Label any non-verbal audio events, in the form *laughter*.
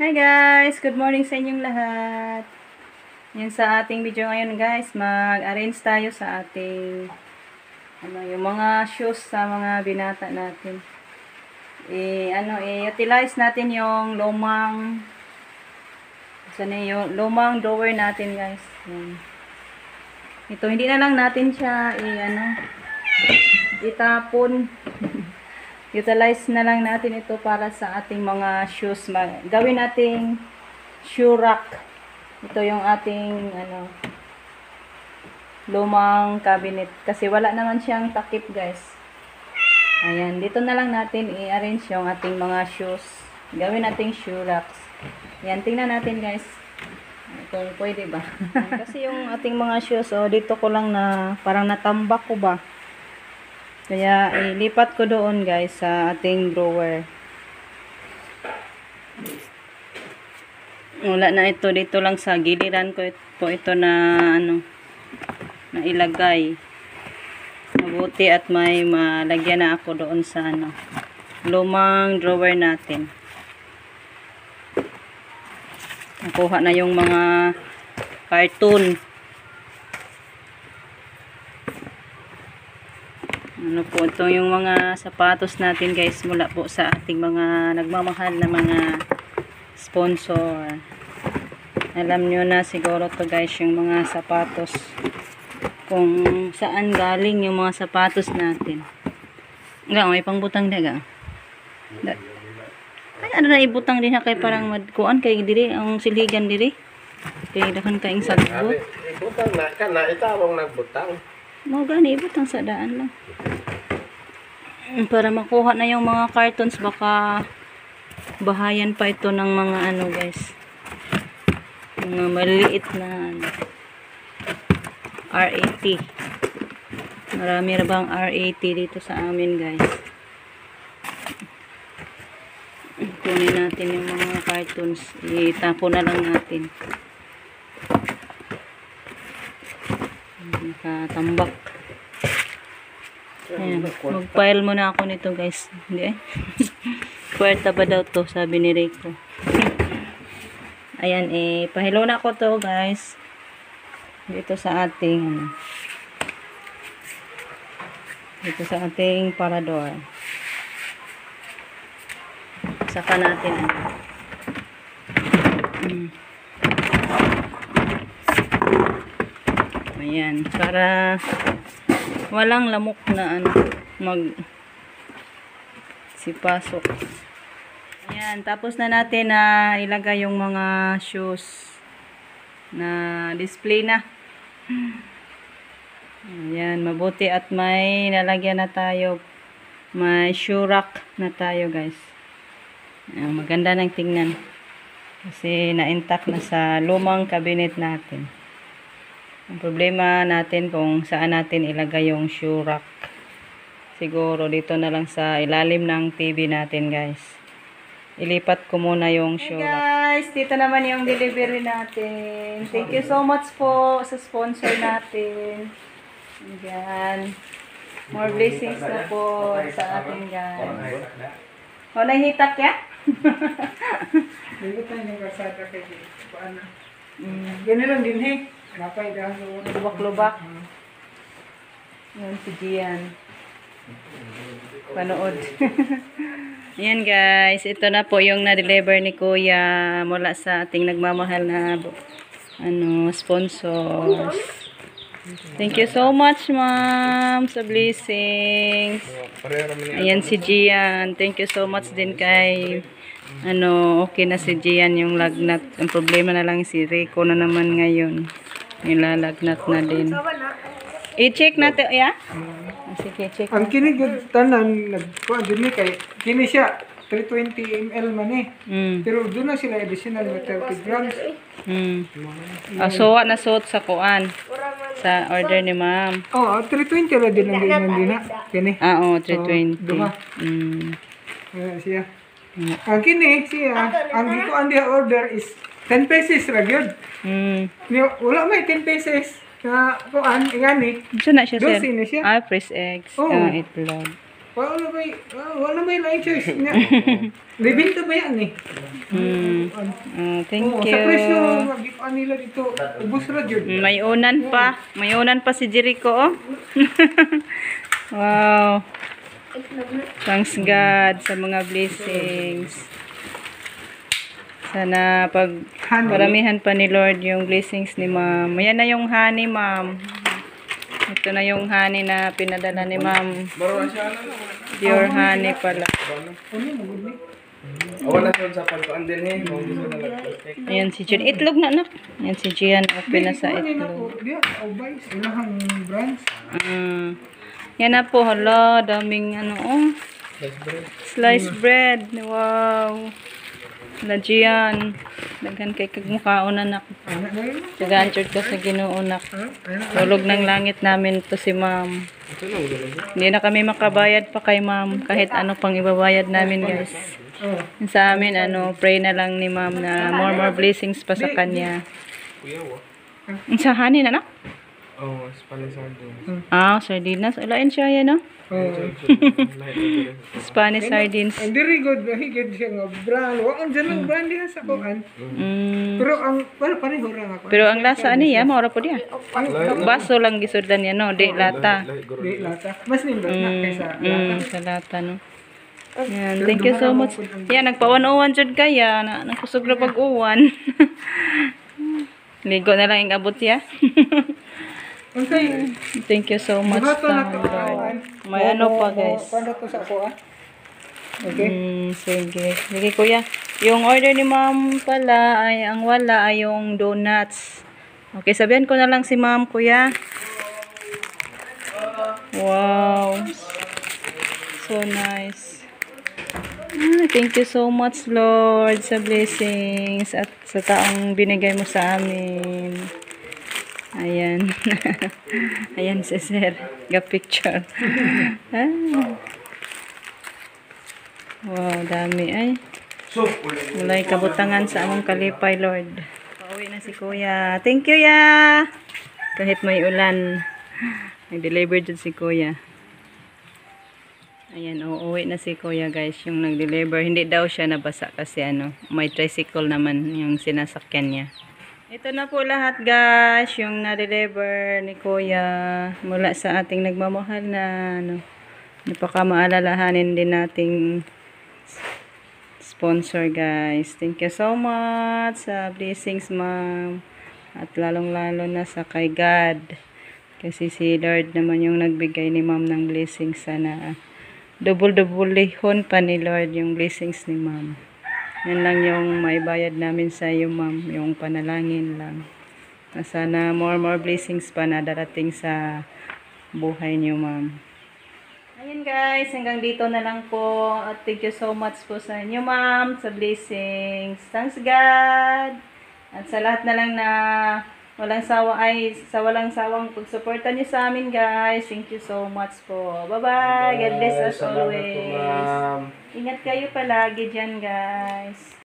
Hi guys! Good morning sa inyong lahat. Yan sa ating video ngayon guys, mag-arrange tayo sa ating ano, yung mga shoes sa mga binata natin. I ano, i-utilize natin yung lumang saan yung lumang drawer natin guys. Yan. Ito hindi na lang natin siya i ano itapon. Utilize na lang natin ito para sa ating mga shoes. Gawin nating shoe rack. Ito yung ating ano lumang cabinet kasi wala naman siyang takip, guys. Ayan, dito na lang natin i-arrange yung ating mga shoes. Gawin nating shoe racks. Yan, tingnan natin, guys. Kung pwede ba. *laughs* kasi yung ating mga shoes, oh, dito ko lang na parang natambak ko ba. Kaya ilipat ko doon guys sa ating drawer. Wala na ito dito lang sa giliran ko po ito na ano na ilagay. Mabuti at may malagyan na ako doon sa ano lumang drawer natin. Nakuha na yung mga cartoon. Ano po ito yung mga sapatos natin guys mula po sa ating mga nagmamahal na mga sponsor. Alam nyo na siguro to guys yung mga sapatos kung saan galing yung mga sapatos natin. Nga may pangbutang daga da ay ano na ibutang din na kay parang madkuan kay diri ang silhigan diri. Kay dakan kaing sagbot Ibutang na ka na itawang nagbutang. mo gani ibutang sa daan lang para makuha na yung mga cartons baka bahayan pa ito ng mga ano guys. Mga maliit na ano, R80 marami na bang R80 dito sa amin guys? Kunin natin yung mga cartons. Itapo na lang natin. Nakatambak Ayan. Mag-file muna ako nito guys. Hindi eh. *laughs* Puwerta ba daw to, sabi ni Rico. Ayan eh. Pahilo na ako to guys. Dito sa ating ano. Dito sa ating parador. Saka natin ano. Mm. Ayan. Para walang lamok na ano mag sipasok. Yan tapos na natin na ilagay yung mga shoes na display na. Yan mabuti at may nalagyan na tayo may shoe rack na tayo guys. Yan, maganda ng tingnan. Kasi na-intact na sa lumang cabinet natin ang problema natin kung saan natin ilagay yung shoe rack. Siguro dito na lang sa ilalim ng TV natin guys. Ilipat ko muna yung shoe rack. Hey guys, dito naman yung delivery natin. Thank you so much po sa sponsor natin. Ayan. More blessings na po sa ating guys. O, nahihitak ya? Dito tayo yung kasada kay paano. mm. Ganun lang din, he. Lubak-lubak. Yan si Gian. Panood. *laughs* Yan guys, ito na po yung na-deliver ni Kuya mula sa ating nagmamahal na ano, sponsors. Thank you so much, ma'am, sa blessings. Ayan si Gian. Thank you so much din kay ano, okay na si Gian yung lagnat. Ang problema na lang si Rico na naman ngayon. Nilalagnat na din. I-check natin, ya? Ah, Sige, check. Ang kinig yung tanan, nagkuhan din ni kay, kini siya, 320 ml man eh. Mm. Pero doon na sila additional na 30 grams. Mm. Ah, so, na suot sa kuan. Sa order ni ma'am. Oo, oh, 320 ra din ang dinan din na. Kini. Ah, oo, 320. duha. Mm. Ayan siya. Ang kini siya, ang gikuan dia order is 10 pesos ra gyud. Mm. Ni- Wala may 10 pesos. Na kuan ingani. Saan na siya, sir? Dosi na siya. Ah, fresh eggs. Oo. Ah, itlog. Wala may, ah, wala may light choice *laughs* niya. Bibinta ba yan eh? Mm. Oh, thank Oo, you. Sa presyo, magipan nila dito. Ubus ra jud. May unan pa. May unan pa si Jericho, oh. *laughs* wow. Thanks God sa mga blessings. Sana pag paramihan pa ni Lord yung blessings ni Ma'am. Yan na yung honey, Ma'am. Ito na yung honey na pinadala ni Ma'am. Pure honey pala. Ano mo gud ni? Wala siya sa pagkuan din eh. Kung gusto na nag-plastic. Ayan si Gian. Itlog na, anak. Ayan si Gian. Open na sa itlog. Yan na po, hala, daming ano, oh. Sliced bread. Wow. Lajian. Daghan kay kagmukhaon anak. Ano na yun? Tagaan church ka sa ginuunak. Tulog ng langit namin to si ma'am. Hindi na kami makabayad pa kay ma'am. Kahit ano pang ibabayad namin guys. Sa amin, ano, pray na lang ni ma'am na more more blessings pa sa kanya. Ang Sa hanin, Oh, Spanish sardines. Ah, sardinas. Ulain siya yan, no? Oh. *laughs* Spanish sardines. Ang diri good, higid siya nga brand. Wa ang dyan ang brand diha sa kuan. Mm. Pero ang wala pareho ra nga. Pero ang lasa niya, maura po diya. Baso lang gisudlan niya, no? Di lata. Di lata. Mas nimba na kaysa lata. Mm, sa lata, no? Yan, thank you so much. Yan, nagpawan-uwan jud kaya. Na, nagkusog na pag-uwan. *laughs* Ligo na lang yung abot ya. *laughs* Unsay? Thank you so much. Tang to. Lord. May ano pa, guys. Paano to sa ko ah? Okay. Mm, sige. Sige, kuya. Yung order ni ma'am pala ay ang wala ay yung donuts. Okay, sabihan ko na lang si ma'am, kuya. Wow. So nice. Ah, thank you so much, Lord, sa blessings at sa taong binigay mo sa amin. Ayan. *laughs* Ayan si Sir. Ga-picture. *laughs* ah. Wow, dami ay. Walay kabutangan sa among kalipay, Lord. Pauwi na si Kuya. Thank you, ya. Kahit may ulan. Nag-deliver dyan si Kuya. Ayan, uuwi na si Kuya, guys. Yung nag-deliver. Hindi daw siya nabasa kasi ano, may tricycle naman yung sinasakyan niya. Ito na po lahat, guys. Yung na-deliver ni Kuya mula sa ating nagmamahal na ano, napakamaalalahanin din nating sponsor guys. Thank you so much sa blessings ma'am. At lalong lalo na sa kay God. Kasi si Lord naman yung nagbigay ni ma'am ng blessings. Sana double-double pa ni Lord yung blessings ni ma'am. Yan lang yung maibayad namin sa iyo ma'am. Yung panalangin lang. Na sana more more blessings pa na darating sa buhay niyo ma'am. Ayun guys, hanggang dito na lang po. At thank you so much po sa inyo ma'am, sa blessings. Thanks God! At sa lahat na lang na walang sawa ay sa walang sawang pagsuporta niyo sa amin guys. Thank you so much po. Bye-bye. God bless us always. Ingat kayo palagi dyan guys.